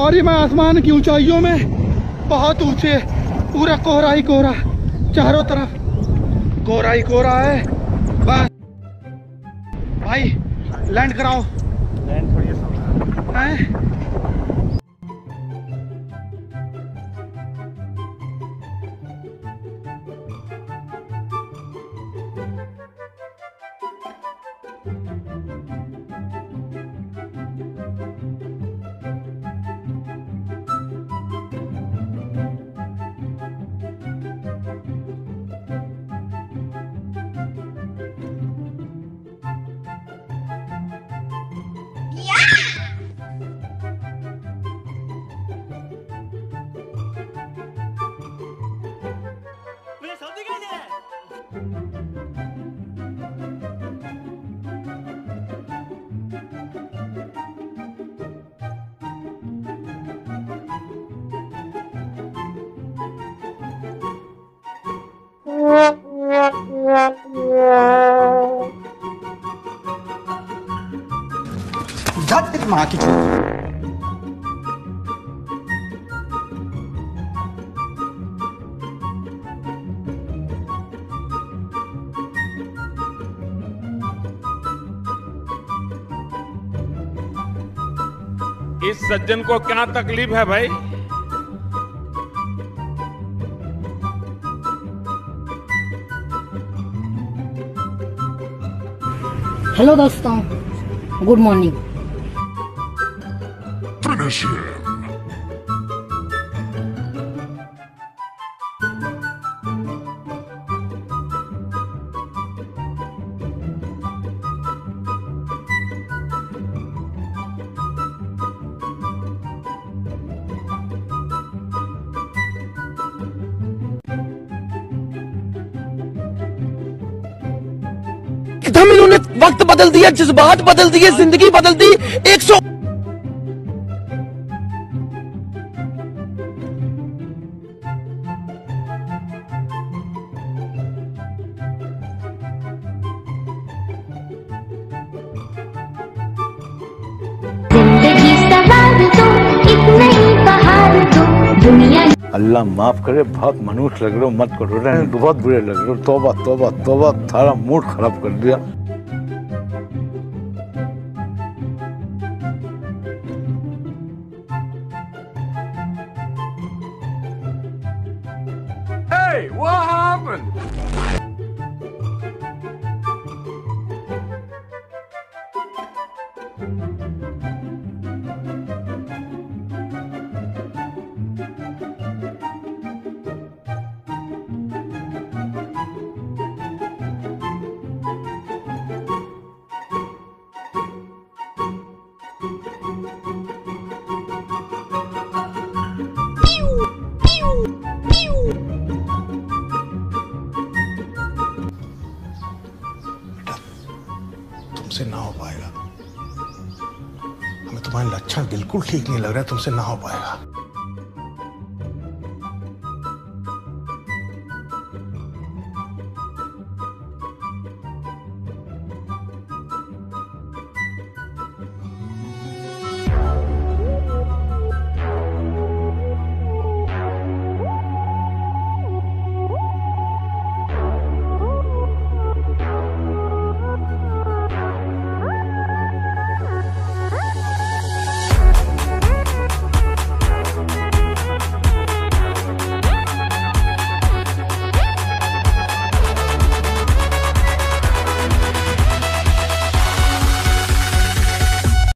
और ये मैं आसमान की ऊंचाइयों में बहुत ऊँचे पूरा कोहरा ही कोहरा चारों तरफ़ कोहरा ही कोहरा है। बस। भाई लैंड कराओ। लैंड थोड़ी हैं मुझे माँ की चोट इस सज्जन को क्या तकलीफ़ है भाई? हेलो दोस्तों। गुड मॉर्निंग एकदम इन्होंने वक्त बदल दिया जज्बात बदल दिए ज़िंदगी बदल दी एक सौ अल्लाह माफ़ करे बहुत मनुष्य लग रहे हो मत करो। रहने बहुत बुरे लग रहे हो। तोबा तोबा तोबा थारा मूड खराब कर दिया। Hey, what तुमसे ना हो पाएगा। हमें तुम्हारे लक्षण बिल्कुल ठीक नहीं लग रहा है तुमसे ना हो पाएगा।